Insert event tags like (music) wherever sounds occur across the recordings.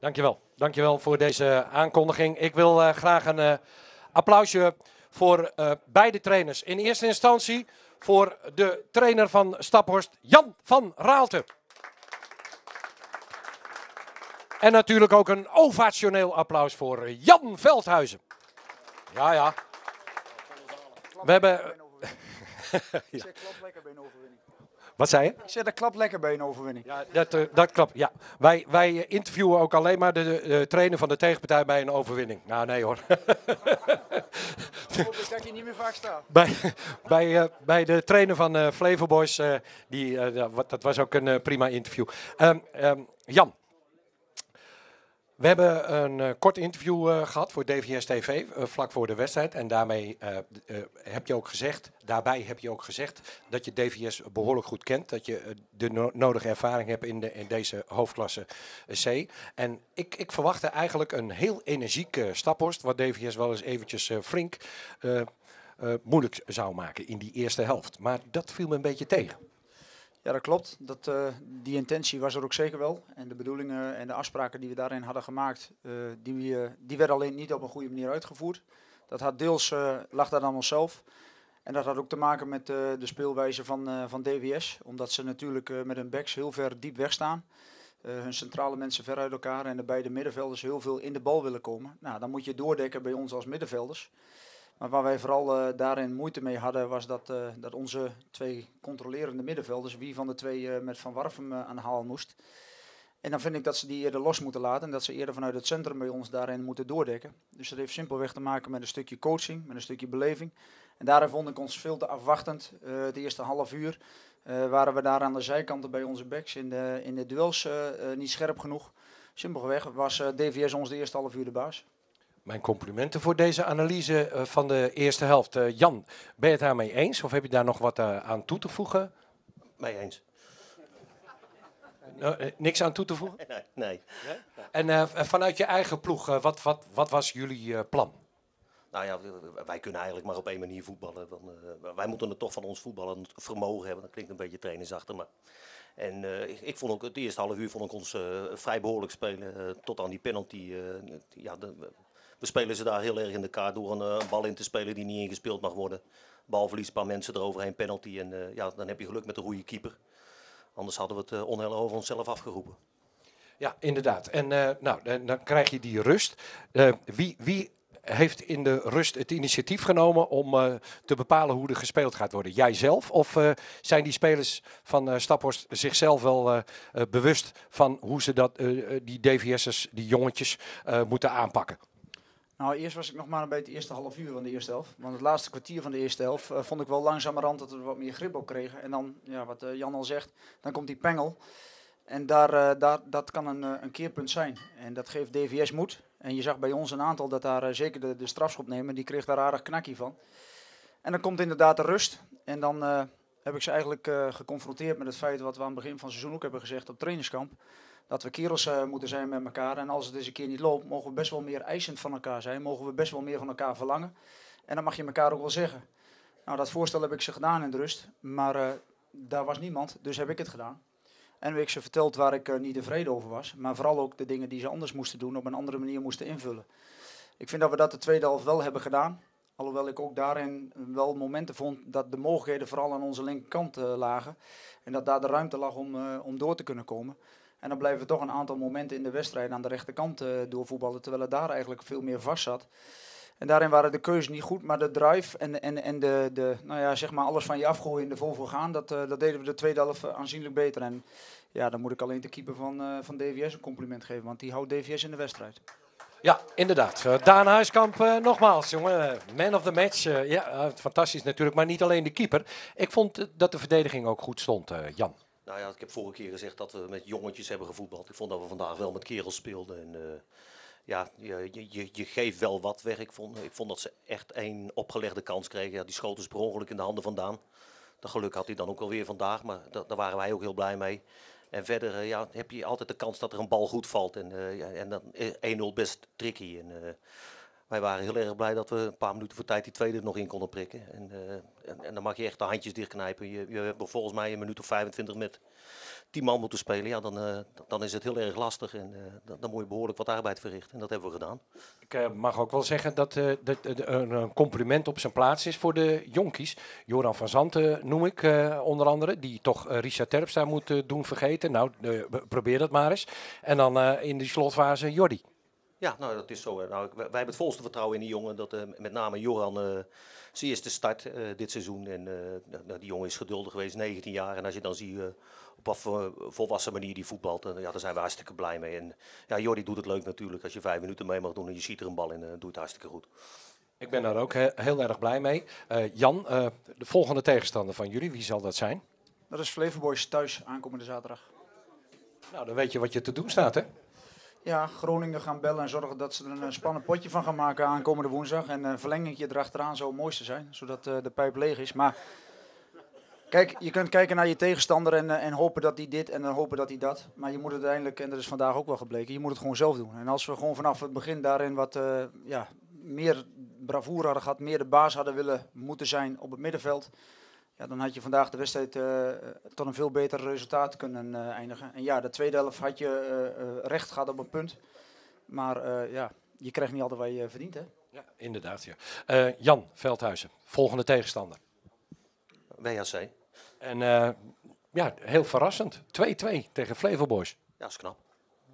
Dankjewel. Dankjewel voor deze aankondiging. Ik wil uh, graag een uh, applausje voor uh, beide trainers. In eerste instantie voor de trainer van Staphorst, Jan van Raalte. En natuurlijk ook een ovationeel applaus voor Jan Veldhuizen. Ja, ja. We hebben... ja. (laughs) klap lekker bij een overwinning. Wat zei je? Ik zeg, dat klapt lekker bij een overwinning. Ja, dat, uh, dat klopt. Ja. Wij, wij interviewen ook alleen maar de, de trainer van de tegenpartij bij een overwinning. Nou, nee hoor. dat kan je niet meer vaak staan. Bij, bij, uh, bij de trainer van uh, die, dat was ook een prima interview. Um, um, Jan, we hebben een uh, kort interview uh, gehad voor DVS TV uh, vlak voor de wedstrijd. En daarmee heb je ook gezegd, daarbij heb je ook gezegd dat je DVS behoorlijk goed kent. Dat je de no nodige ervaring hebt in, de, in deze hoofdklasse C. En ik, ik verwachtte eigenlijk een heel energiek staphorst, wat DVS wel eens eventjes flink moeilijk zou maken in die eerste helft. Maar dat viel me een beetje tegen. Ja, dat klopt. Dat, uh, die intentie was er ook zeker wel. En de bedoelingen en de afspraken die we daarin hadden gemaakt, uh, die, uh, die werden alleen niet op een goede manier uitgevoerd. Dat had deels, lag daar aan onszelf. En dat had ook te maken met de speelwijze van, van DWS. Omdat ze natuurlijk met hun backs heel ver diep wegstaan. hun centrale mensen ver uit elkaar en de beide middenvelders heel veel in de bal willen komen. Nou, dan moet je doordekken bij ons als middenvelders. Maar waar wij vooral uh, daarin moeite mee hadden, was dat, uh, dat onze twee controlerende middenvelders, wie van de twee uh, met Van Warfum aan de haal moest. En dan vind ik dat ze die eerder los moeten laten en dat ze eerder vanuit het centrum bij ons daarin moeten doordekken. Dus dat heeft simpelweg te maken met een stukje coaching, met een stukje beleving. En daarin vond ik ons veel te afwachtend. het eerste half uur waren we daar aan de zijkanten bij onze backs in de, in de duels niet scherp genoeg. Simpelweg was DVS ons de eerste half uur de baas. Mijn complimenten voor deze analyse uh, van de eerste helft. Uh, Jan, ben je het daarmee eens of heb je daar nog wat uh, aan toe te voegen? Mee eens. niks aan toe te voegen? (laughs) Nee. nee. En vanuit je eigen ploeg, wat, wat, wat was jullie plan? Nou ja, wij kunnen eigenlijk maar op één manier voetballen. Wij moeten er toch van ons voetballen vermogen hebben. Dat klinkt een beetje trainersachtig, maar... En ik, ik, vond ook het eerste half uur vond ik ons vrij behoorlijk spelen. Tot aan die penalty. ja, de, we spelen ze daar heel erg in de kaart door een, een, bal in te spelen die niet ingespeeld mag worden. Balverlies, een paar mensen eroverheen, penalty. En uh, ja, dan heb je geluk met de goede keeper. Anders hadden we het uh, onheil over onszelf afgeroepen. Ja, inderdaad. En nou, dan, dan, krijg je die rust. wie, wie heeft in de rust het initiatief genomen om te bepalen hoe er gespeeld gaat worden? Jij zelf of zijn die spelers van uh, Staphorst zichzelf wel bewust van hoe ze dat, die DVS'ers, die jongetjes, moeten aanpakken? Nou, eerst was ik nog maar bij het eerste half uur van de eerste helft. Want het laatste kwartier van de eerste helft uh, vond ik wel langzamerhand dat we wat meer grip op kregen. En dan, ja, wat uh, Jan al zegt, dan komt die pengel. En daar, uh, daar, dat kan een, een keerpunt zijn. En dat geeft DVS moed. En je zag bij ons een aantal dat daar zeker de, de strafschop nemen. Die kreeg daar aardig knakkie van. En dan komt inderdaad de rust. En dan heb ik ze eigenlijk geconfronteerd met het feit wat we aan het begin van het seizoen ook hebben gezegd op trainingskamp dat we kerels uh, moeten zijn met elkaar. En als het eens een keer niet loopt, mogen we best wel meer eisend van elkaar zijn. Mogen we best wel meer van elkaar verlangen. En dat mag je elkaar ook wel zeggen. Nou, dat voorstel heb ik ze gedaan in de rust. Maar uh, daar was niemand, dus heb ik het gedaan. En heb ik ze verteld waar ik uh, niet tevreden over was. Maar vooral ook de dingen die ze anders moesten doen, op een andere manier moesten invullen. Ik vind dat we dat de tweede helft wel hebben gedaan. Alhoewel ik ook daarin wel momenten vond dat de mogelijkheden vooral aan onze linkerkant lagen. En dat daar de ruimte lag om, om door te kunnen komen. En dan blijven we toch een aantal momenten in de wedstrijd aan de rechterkant uh, doorvoetballen, terwijl het daar eigenlijk veel meer vast zat. En daarin waren de keuzes niet goed, maar de drive en, en, en de, de, nou ja, zeg maar alles van je afgooien en er vol gaan, dat, uh, dat deden we de tweede helft eh, aanzienlijk beter. En ja, dan moet ik alleen de keeper van, van DVS een compliment geven, want die houdt DVS in de wedstrijd. Ja, inderdaad. Daan Huiskamp, nogmaals, jongen. Man of the match. Ja, fantastisch natuurlijk, maar niet alleen de keeper. Ik vond dat de verdediging ook goed stond, Jan. Nou ja, ik heb vorige keer gezegd dat we met jongetjes hebben gevoetbald. Ik vond dat we vandaag wel met kerels speelden. En, uh, ja, je, je, je, geeft wel wat weg. Ik vond, ik vond dat ze echt één opgelegde kans kregen. Ja, die schoten per ongeluk in de handen vandaan. Dat geluk had hij dan ook alweer vandaag, maar da daar waren wij ook heel blij mee. En verder uh, ja, heb je altijd de kans dat er een bal goed valt. En, uh, ja, en dan 1-0 best tricky. En, wij waren heel erg blij dat we een paar minuten voor tijd die tweede nog in konden prikken. En, eh, en, en dan mag je echt de handjes dichtknijpen. Je, je hebt volgens mij een minuut of 25 met 10 man moeten spelen. Ja, dan, eh, dan is het heel erg lastig en eh, dan, moet je behoorlijk wat arbeid verrichten. En dat hebben we gedaan. Ik mag ook wel zeggen dat dat een, compliment op zijn plaats is voor de jonkies. Joran van Zanten noem ik onder andere, die toch Richard Terpstra moet doen vergeten. Nou, probeer dat maar eens. En dan in die slotfase Jordi. Ja, nou dat is zo. Nou, wij, wij hebben het volste vertrouwen in die jongen. Dat eh, met name Joran eh zijn eerste start eh, dit seizoen. En eh, nou, nou, die jongen is geduldig geweest, 19 jaar. En als je dan ziet op wat voor volwassen manier die voetbalt, dan, ja, daar zijn we hartstikke blij mee. En ja, Jordi doet het leuk natuurlijk. Als je vijf minuten mee mag doen en je ziet er een bal in, doet het hartstikke goed. Ik ben daar ook he- heel erg blij mee. Eh, Jan, eh, de volgende tegenstander van jullie, wie zal dat zijn? Dat is Flevo Boys thuis aankomende zaterdag. Nou, dan weet je wat je te doen staat, hè? Ja, Groningen gaan bellen en zorgen dat ze er een eh, spannend potje van gaan maken aankomende woensdag. En een verlengingje erachteraan zou het mooiste zijn, zodat eh, de pijp leeg is. Maar kijk, je kunt kijken naar je tegenstander en, eh, en hopen dat hij dit en dan hopen dat hij dat. Maar je moet het uiteindelijk, en dat is vandaag ook wel gebleken, je moet het gewoon zelf doen. En als we gewoon vanaf het begin daarin wat eh, ja, meer bravoure hadden gehad, meer de baas hadden willen moeten zijn op het middenveld. Ja, dan had je vandaag de wedstrijd eh, tot een veel beter resultaat kunnen eh, eindigen. En ja, de tweede helft had je eh, eh, recht gehad op een punt. Maar eh, ja, je krijgt niet altijd wat je verdient, hè? Ja, inderdaad. Ja. Eh, Jan Veldhuizen, volgende tegenstander. WHC, En eh, ja, heel verrassend. 2-2 tegen Flevo Boys. ja, dat is knap.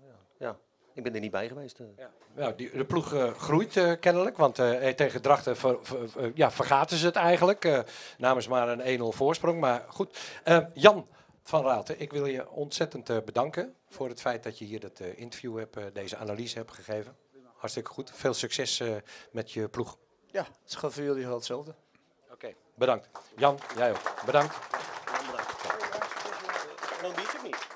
Ja, ja. Ik ben er niet bij geweest. eh. Ja. Nou, die, de ploeg eh, groeit eh, kennelijk, want eh, tegen Drachten ver, ver- ver- ja, vergaten ze het eigenlijk. eh, namens maar een 1-0 voorsprong. Maar goed, Eh, Jan van Raalte, ik wil je ontzettend eh, bedanken voor het feit dat je hier dat eh, interview hebt, eh, deze analyse hebt gegeven. Hartstikke goed. Veel succes eh, met je ploeg. Ja, het geldt voor jullie wel hetzelfde. Oké, bedankt. Jan, jij ook. Bedankt. Een biertje of niet?